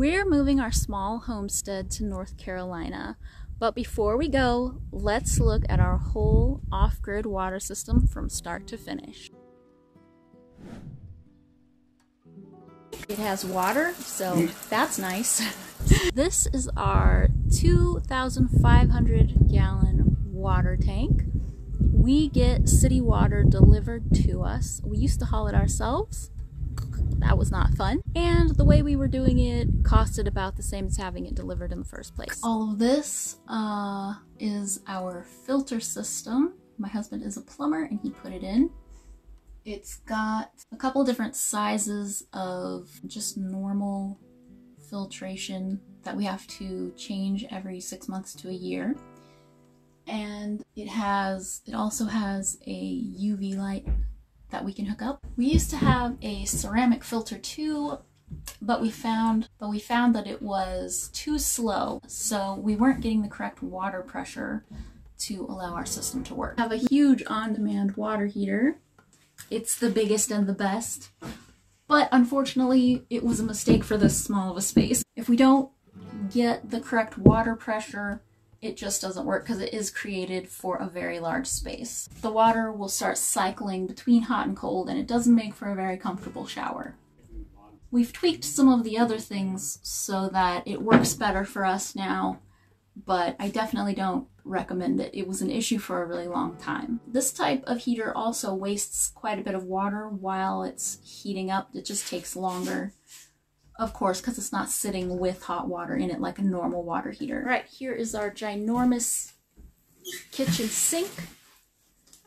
We're moving our small homestead to North Carolina, but before we go, let's look at our whole off grid water system from start to finish. It has water, so that's nice. this is our 2,500 gallon water tank. We get city water delivered to us. We used to haul it ourselves, that was not fun. And the way we were doing it costed about the same as having it delivered in the first place. All of this uh, is our filter system. My husband is a plumber and he put it in. It's got a couple different sizes of just normal filtration that we have to change every six months to a year. And it has, it also has a UV light that we can hook up. We used to have a ceramic filter too, but we found but we found that it was too slow, so we weren't getting the correct water pressure to allow our system to work. We have a huge on-demand water heater. It's the biggest and the best, but unfortunately it was a mistake for this small of a space. If we don't get the correct water pressure it just doesn't work because it is created for a very large space. The water will start cycling between hot and cold and it doesn't make for a very comfortable shower. We've tweaked some of the other things so that it works better for us now, but I definitely don't recommend it. It was an issue for a really long time. This type of heater also wastes quite a bit of water while it's heating up. It just takes longer of course, because it's not sitting with hot water in it like a normal water heater. Right, here is our ginormous kitchen sink.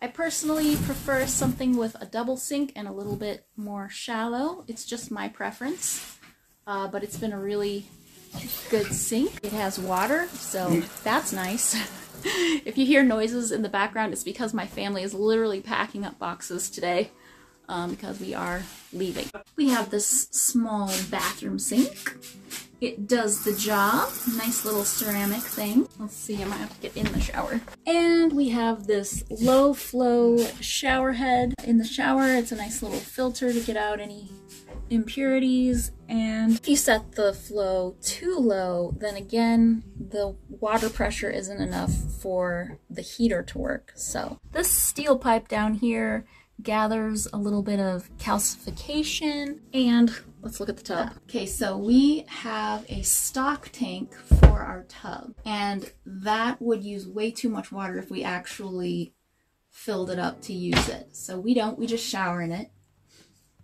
I personally prefer something with a double sink and a little bit more shallow. It's just my preference, uh, but it's been a really good sink. It has water, so that's nice. if you hear noises in the background, it's because my family is literally packing up boxes today um, because we are leaving. We have this small bathroom sink. It does the job. Nice little ceramic thing. Let's see, I might have to get in the shower. And we have this low flow shower head. In the shower, it's a nice little filter to get out any impurities and if you set the flow too low then again the water pressure isn't enough for the heater to work so this steel pipe down here gathers a little bit of calcification and let's look at the tub. Okay, so we have a stock tank for our tub and that would use way too much water if we actually filled it up to use it. So we don't, we just shower in it.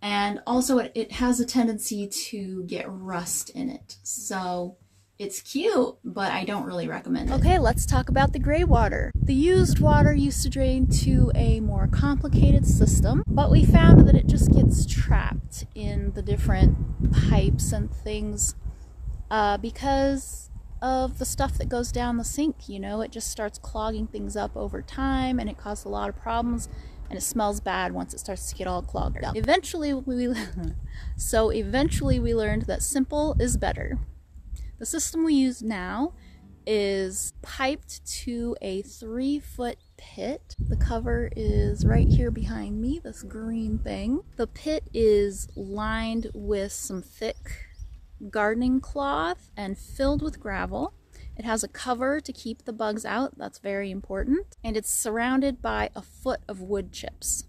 And also it, it has a tendency to get rust in it. So it's cute, but I don't really recommend it. Okay, let's talk about the gray water. The used water used to drain to a more complicated system, but we found that it just gets trapped in the different pipes and things uh, because of the stuff that goes down the sink, you know, it just starts clogging things up over time and it causes a lot of problems and it smells bad once it starts to get all clogged up. Eventually we so eventually we learned that simple is better. The system we use now is piped to a three foot pit. The cover is right here behind me, this green thing. The pit is lined with some thick gardening cloth and filled with gravel. It has a cover to keep the bugs out, that's very important, and it's surrounded by a foot of wood chips.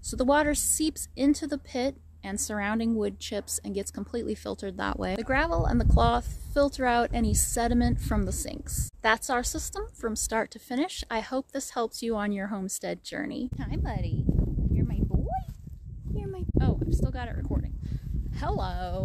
So the water seeps into the pit and surrounding wood chips and gets completely filtered that way. The gravel and the cloth filter out any sediment from the sinks. That's our system from start to finish. I hope this helps you on your homestead journey. Hi buddy. You're my boy? You're my... Oh, I've still got it recording. Hello.